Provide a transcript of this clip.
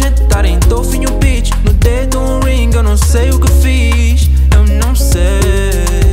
gente em Dolphin o beat No dedo um ring, eu não sei o que fiz. Eu não sei.